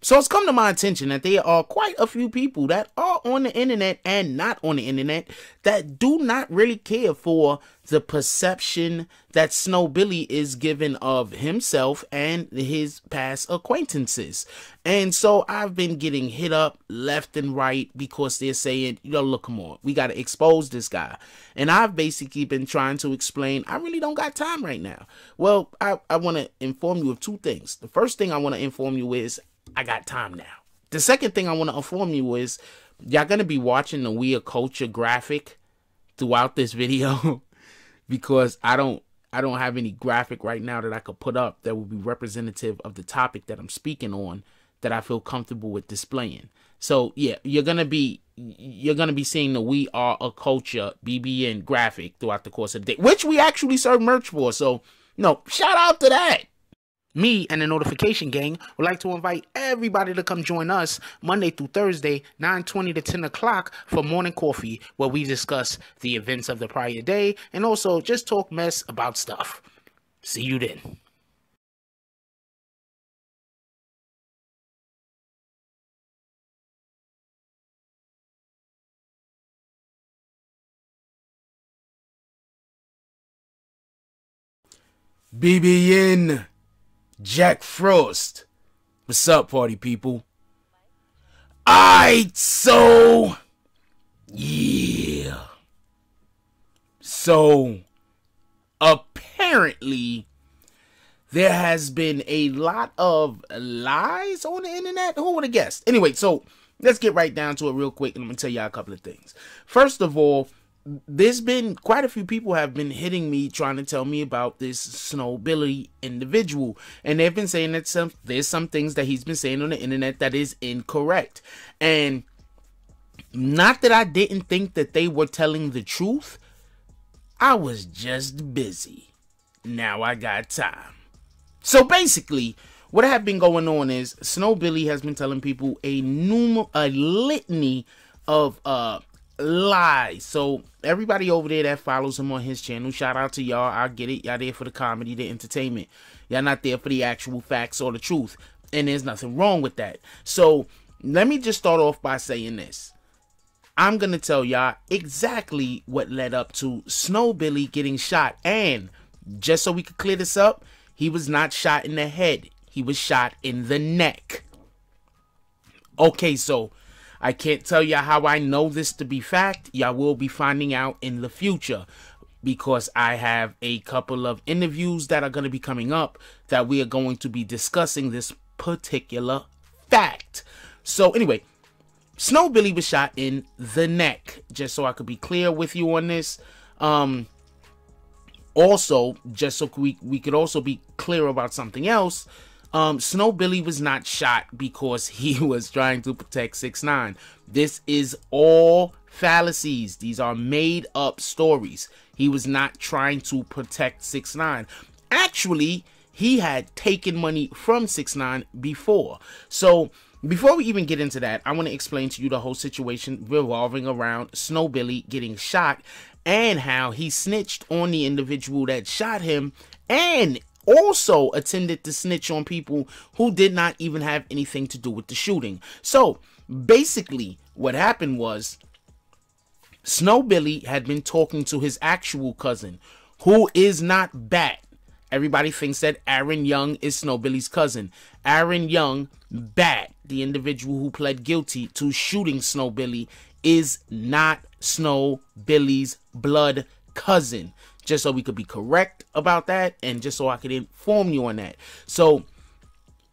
So it's come to my attention that there are quite a few people that are on the internet and not on the internet that do not really care for the perception that Snow Billy is given of himself and his past acquaintances. And so I've been getting hit up left and right because they're saying, you look, come on, we got to expose this guy. And I've basically been trying to explain, I really don't got time right now. Well, I, I want to inform you of two things. The first thing I want to inform you is I got time now. The second thing I want to inform you is y'all gonna be watching the We Are Culture graphic throughout this video because I don't I don't have any graphic right now that I could put up that would be representative of the topic that I'm speaking on that I feel comfortable with displaying. So yeah, you're gonna be you're gonna be seeing the We Are a Culture BBN graphic throughout the course of the day, which we actually serve merch for. So no, shout out to that. Me and the Notification Gang would like to invite everybody to come join us Monday through Thursday, 9:20 to 10 o'clock for morning coffee, where we discuss the events of the prior day and also just talk mess about stuff. See you then. BBN. Jack Frost. What's up, party people? Alright, so. Yeah. So, apparently, there has been a lot of lies on the internet. Who would have guessed? Anyway, so let's get right down to it real quick, and I'm gonna tell y'all a couple of things. First of all, there's been quite a few people have been hitting me trying to tell me about this Snow Billy individual, and they've been saying that some there's some things that he's been saying on the internet that is incorrect, and not that I didn't think that they were telling the truth, I was just busy. Now I got time. So basically, what have been going on is Snow Billy has been telling people a numer a litany of uh lies. So everybody over there that follows him on his channel, shout out to y'all. I get it. Y'all there for the comedy, the entertainment. Y'all not there for the actual facts or the truth. And there's nothing wrong with that. So let me just start off by saying this. I'm gonna tell y'all exactly what led up to Snow Billy getting shot. And just so we could clear this up, he was not shot in the head. He was shot in the neck. Okay, so I can't tell you how I know this to be fact. Y'all will be finding out in the future because I have a couple of interviews that are going to be coming up that we are going to be discussing this particular fact. So, anyway, Snow Billy was shot in the neck, just so I could be clear with you on this. Um, also, just so we, we could also be clear about something else, um, Snow Billy was not shot because he was trying to protect 6 9 This is all fallacies. These are made up stories. He was not trying to protect 6 9 Actually, he had taken money from 6 9 before. So, before we even get into that, I want to explain to you the whole situation revolving around Snow Billy getting shot and how he snitched on the individual that shot him and also attended to snitch on people who did not even have anything to do with the shooting. So basically, what happened was Snow Billy had been talking to his actual cousin, who is not Bat. Everybody thinks that Aaron Young is Snow Billy's cousin. Aaron Young, Bat, the individual who pled guilty to shooting Snow Billy, is not Snow Billy's blood cousin just so we could be correct about that and just so I could inform you on that. So,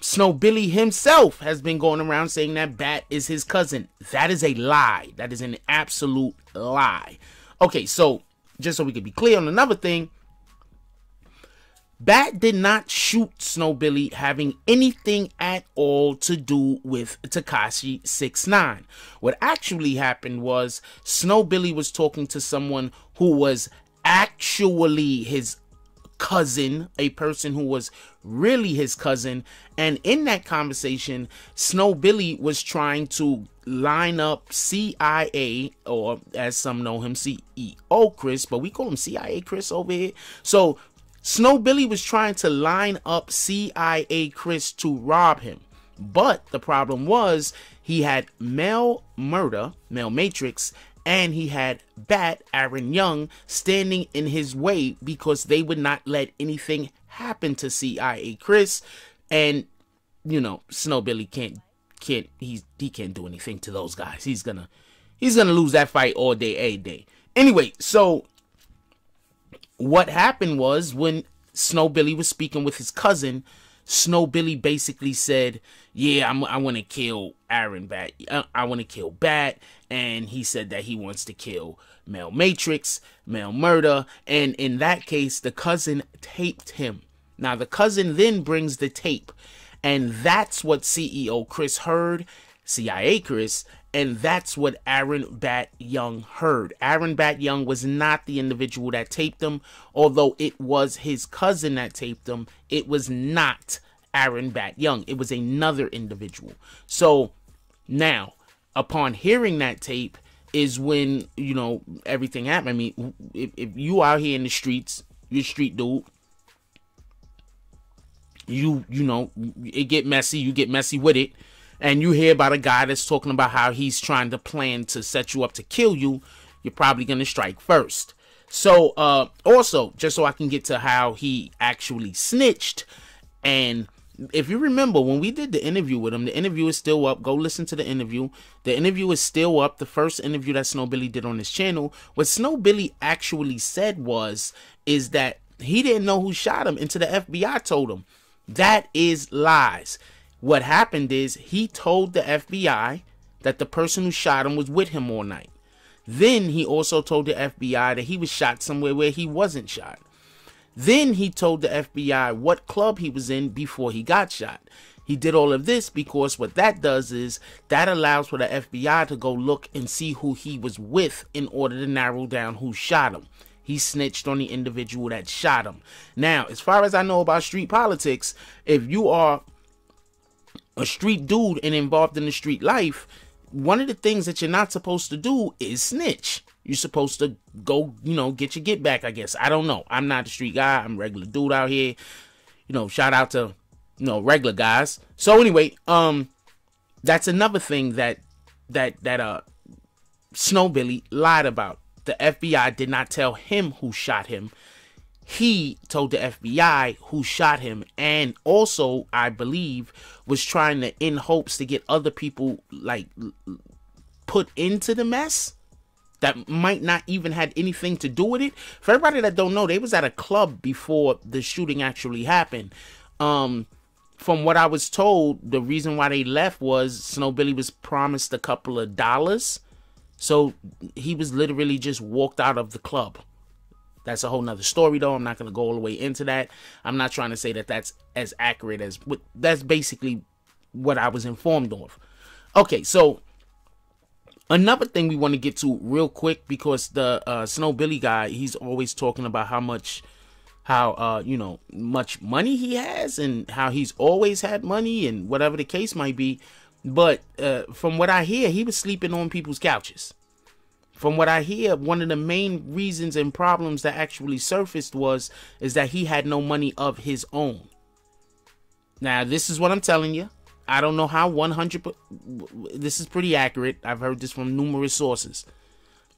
Snow Billy himself has been going around saying that Bat is his cousin. That is a lie. That is an absolute lie. Okay, so just so we could be clear on another thing, Bat did not shoot Snow Billy having anything at all to do with Tekashi 69. What actually happened was Snow Billy was talking to someone who was actually his cousin, a person who was really his cousin. And in that conversation, Snow Billy was trying to line up CIA, or as some know him, CEO Chris, but we call him CIA Chris over here. So Snow Billy was trying to line up CIA Chris to rob him. But the problem was he had Mel Murda, Mel Matrix, and he had Bat Aaron Young standing in his way because they would not let anything happen to CIA Chris, and you know Snowbilly can't can't he's he can't do anything to those guys. He's gonna he's gonna lose that fight all day, a day. Anyway, so what happened was when Snowbilly was speaking with his cousin, Snowbilly basically said, "Yeah, I'm, i want to kill Aaron Bat. Uh, I, I want to kill Bat," and he said that he wants to kill Mel Matrix, Mel Murda, and in that case, the cousin taped him. Now the cousin then brings the tape, and that's what CEO Chris heard, CIA Chris, and that's what Aaron Bat Young heard. Aaron Bat Young was not the individual that taped him, although it was his cousin that taped him. It was not Aaron Bat Young, it was another individual. So now, upon hearing that tape, is when you know everything happened. I mean, if, if you out here in the streets, you're street dude. You you know it get messy. You get messy with it and you hear about a guy that's talking about how he's trying to plan to set you up to kill you, you're probably to strike first. So, uh, also, just so I can get to how he actually snitched, and if you remember when we did the interview with him, the interview is still up. Go listen to the interview. The interview is still up. The first interview that Snowbilly did on his channel. What Snowbilly actually said was, is that he didn't know who shot him until the FBI told him. That is lies. What happened is he told the FBI that the person who shot him was with him all night. Then he also told the FBI that he was shot somewhere where he wasn't shot. Then he told the FBI what club he was in before he got shot. He did all of this because what that does is that allows for the FBI to go look and see who he was with in order to narrow down who shot him. He snitched on the individual that shot him. Now, as far as I know about street politics, if you are a street dude and involved in the street life, one of the things that you're not supposed to do is snitch. You're supposed to go, you know, get your get back, I guess. I don't know. I'm not a street guy. I'm regular dude out here. You know, shout out to, you know, regular guys. So anyway, um, that's another thing that that that uh Snowbilly lied about. The FBI did not tell him who shot him he told the FBI who shot him and also I believe was trying to in hopes to get other people like put into the mess that might not even had anything to do with it. For everybody that don't know, they was at a club before the shooting actually happened. Um from what I was told, the reason why they left was Snowbilly was promised a couple of dollars. So he was literally just walked out of the club. That's a whole nother story, though. I'm not going to go all the way into that. I'm not trying to say that that's as accurate as that's basically what I was informed of. Okay, so another thing we want to get to real quick because the uh, Snow Billy guy, he's always talking about how much, how uh, you know, much money he has and how he's always had money and whatever the case might be. But uh, from what I hear, he was sleeping on people's couches from what I hear, one of the main reasons and problems that actually surfaced was is that he had no money of his own. Now, this is what I'm telling you. I don't know how 100 this is pretty accurate. I've heard this from numerous sources.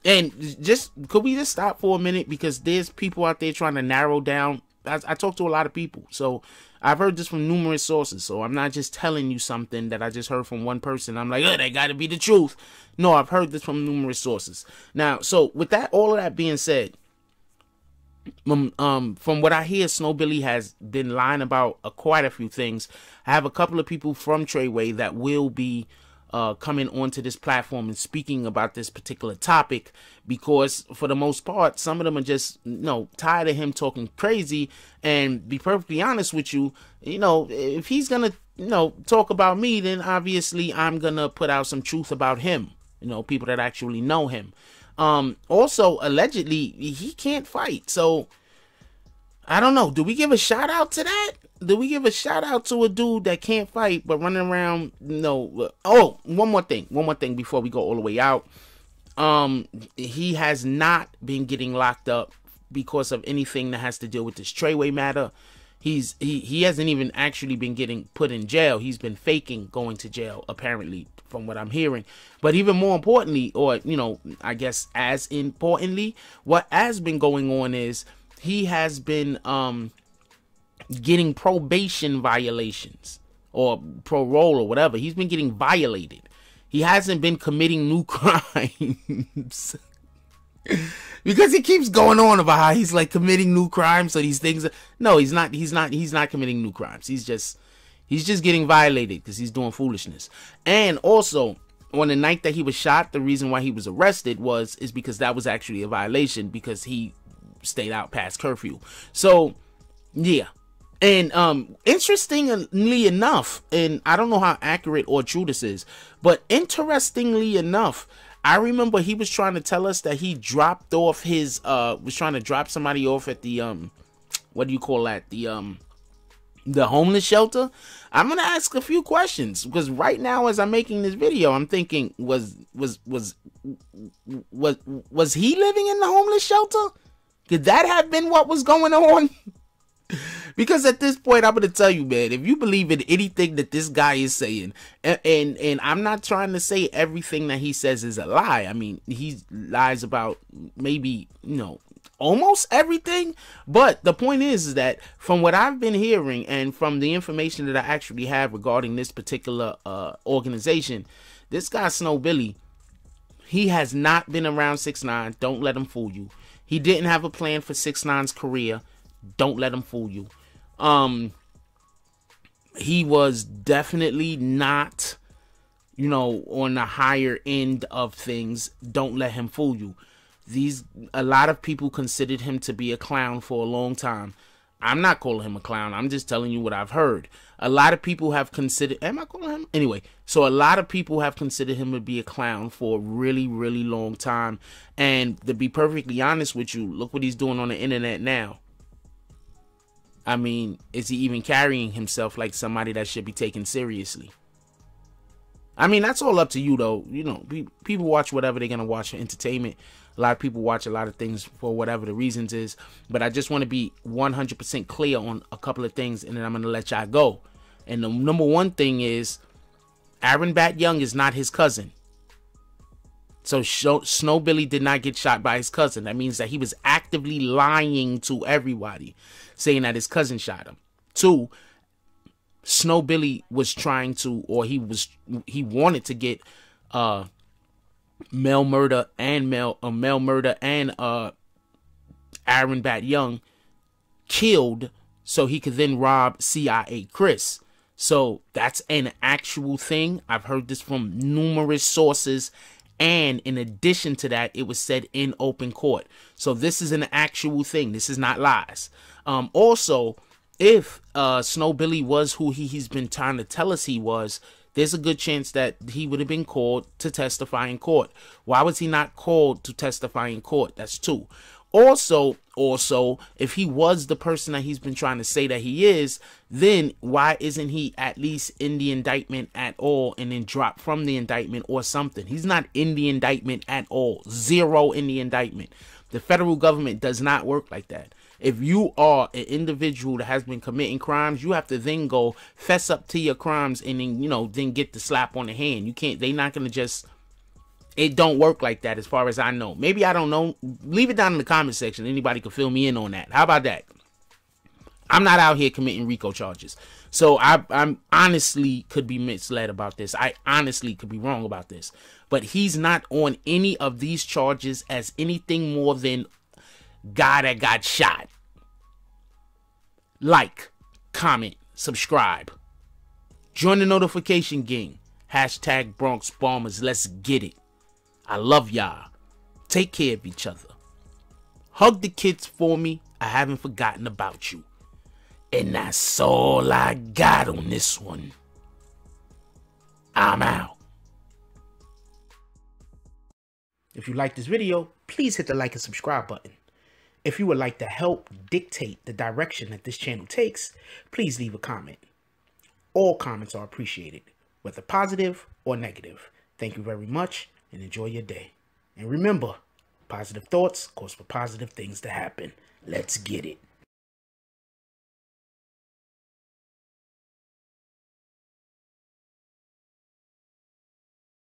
And just could we just stop for a minute because there's people out there trying to narrow down I, I talk to a lot of people. So I've heard this from numerous sources, so I'm not just telling you something that I just heard from one person. I'm like, oh, that got to be the truth. No, I've heard this from numerous sources. Now, so with that, all of that being said, um, um from what I hear, Snowbilly has been lying about uh, quite a few things. I have a couple of people from Treyway that will be uh, coming onto this platform and speaking about this particular topic because for the most part some of them are just you know tired of him talking crazy and be perfectly honest with you you know if he's gonna you know talk about me then obviously i'm gonna put out some truth about him you know people that actually know him um also allegedly he can't fight so i don't know do we give a shout out to that do we give a shout out to a dude that can't fight but running around? No. Oh, one more thing. One more thing before we go all the way out. Um, he has not been getting locked up because of anything that has to deal with this Treyway matter. he's he he hasn't even actually been getting put in jail. He's been faking going to jail apparently from what I'm hearing. But even more importantly or you know, I guess as importantly, what has been going on is he has been um getting probation violations or parole or whatever. He's been getting violated. He hasn't been committing new crimes. because he keeps going on about how he's like committing new crimes so these things no he's not he's not he's not committing new crimes he's just he's just getting violated because he's doing foolishness. And also on the night that he was shot the reason why he was arrested was is because that was actually a violation because he stayed out past curfew. So yeah. And um interestingly enough and i don't know how accurate or true this is but interestingly enough I remember he was trying to tell us that he dropped off his uh was trying to drop somebody off at the um what do you call that? The um the homeless shelter. I'm gonna ask a few questions because right now as I'm making this video, I'm thinking was was was was was he living in the homeless shelter? Could that have been what was going on? because at this point, I'm gonna tell you, man, if you believe in anything that this guy is saying, and, and and, I'm not trying to say everything that he says is a lie. I mean, he lies about maybe you know almost everything. But the point is, is that from what I've been hearing and from the information that I actually have regarding this particular uh, organization, this guy Snow Billy, he has not been around six nine. Don't let him fool you. He didn't have a plan for six nine's career. Don't let him fool you. Um, he was definitely not, you know, on the higher end of things. Don't let him fool you. These a lot of people considered him to be a clown for a long time. I'm not calling him a clown. I'm just telling you what I've heard. A lot of people have considered. Am I calling him anyway? So a lot of people have considered him to be a clown for a really, really long time. And to be perfectly honest with you, look what he's doing on the internet now. I mean, is he even carrying himself like somebody that should be taken seriously? I mean, that's all up to you, though. You know, people watch whatever they're gonna watch for entertainment. A lot of people watch a lot of things for whatever the reasons is. But I just want to be 100% clear on a couple of things, and then I'm gonna let y'all go. And the number one thing is, Aaron Bat Young is not his cousin. So Snow Billy did not get shot by his cousin. That means that he was actively lying to everybody, saying that his cousin shot him. Two, Snow Billy was trying to, or he was, he wanted to get uh Mel Murda and Mel uh, Mel Murda and uh Aaron Bat Young killed so he could then rob CIA Chris. So that's an actual thing. I've heard this from numerous sources and in addition to that, it was said in open court. So this is an actual thing. This is not lies. Um, also, if uh, Snow Billy was who he, he's been trying to tell us he was, there's a good chance that he would have been called to testify in court. Why was he not called to testify in court? That's two. Also, also, if he was the person that he's been trying to say that he is, then why isn't he at least in the indictment at all and then drop from the indictment or something? He's not in the indictment at all. Zero in the indictment. The federal government does not work like that. If you are an individual that has been committing crimes, you have to then go fess up to your crimes and then, you know, then get the slap on the hand. You can't, they're not going to just it don't work like that as far as I know. Maybe I don't know. Leave it down in the comment section. Anybody can fill me in on that. How about that? I'm not out here committing RICO charges. So I I'm honestly could be misled about this. I honestly could be wrong about this. But he's not on any of these charges as anything more than guy that got shot. Like, comment, subscribe. Join the notification gang. Hashtag Bronx Bombers. Let's get it. I love y'all. Take care of each other. Hug the kids for me. I haven't forgotten about you. And that's all I got on this one. I'm out. If you like this video, please hit the like and subscribe button. If you would like to help dictate the direction that this channel takes, please leave a comment. All comments are appreciated, whether positive or negative. Thank you very much and enjoy your day. And remember, positive thoughts cause for positive things to happen. Let's get it.